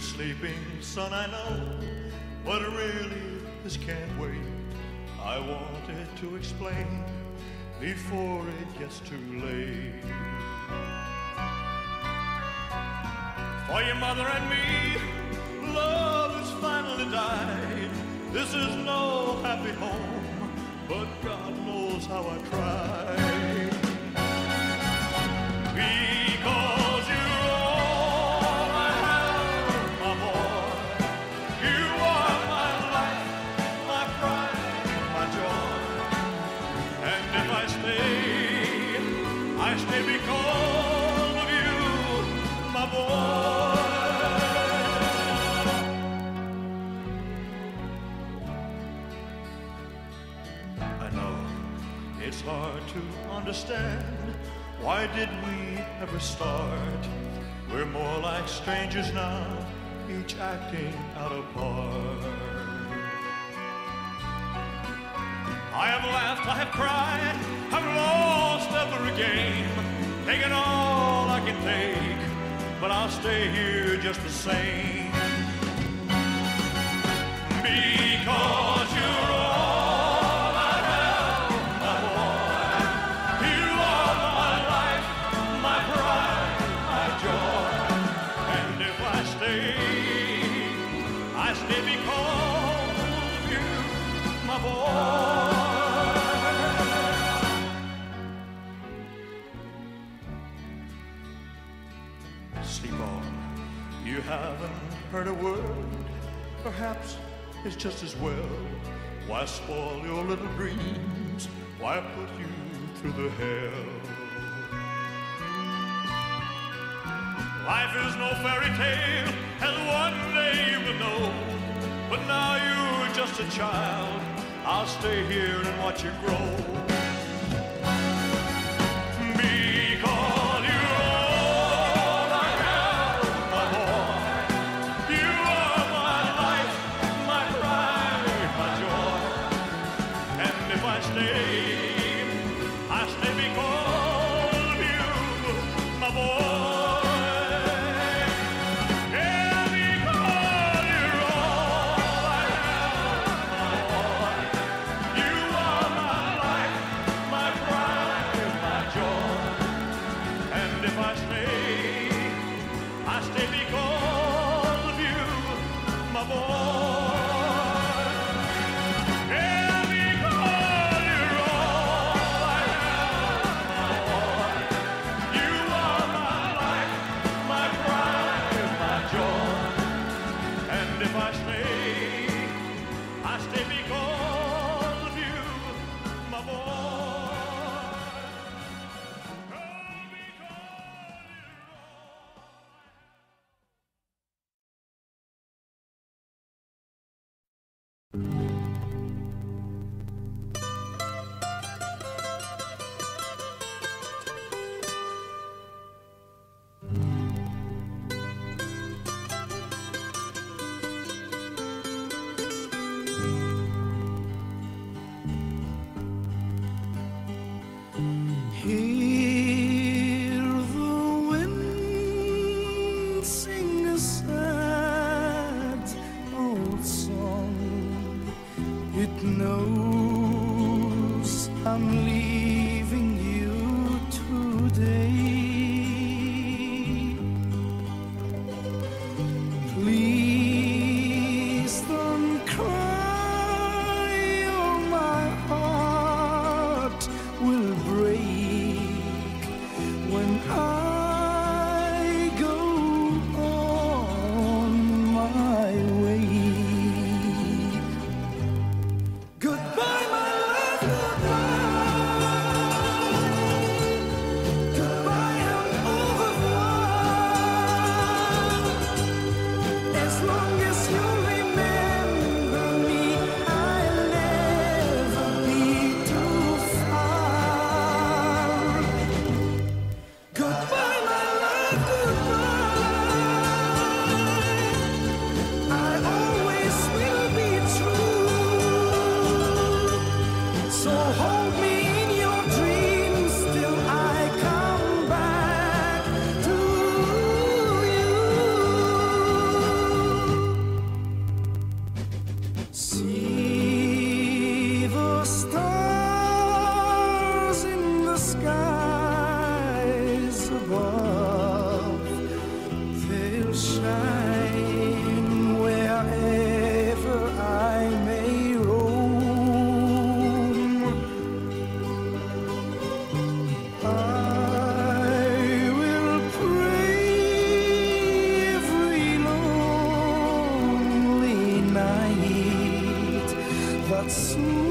You're sleeping, son, I know, but really this can't wait. I wanted to explain before it gets too late. For your mother and me, love has finally died. This is no happy home, but God knows how I tried. To understand. Why did we ever start? We're more like strangers now, each acting out of part. I have laughed, I have cried, I've lost every game, taken all I can take, but I'll stay here just the same. Because I stay because you, my boy. Sleep on. You haven't heard a word. Perhaps it's just as well. Why spoil your little dreams? Why put you through the hell? Life is no fairy tale, as one day you will know. But now you're just a child. I'll stay here and watch you grow. Because I knows I'm leaving you today. Please don't cry, or my heart will dazu.